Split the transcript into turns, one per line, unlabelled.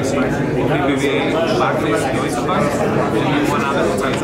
BBVA, Barclays, Deutsche Bank, and one other.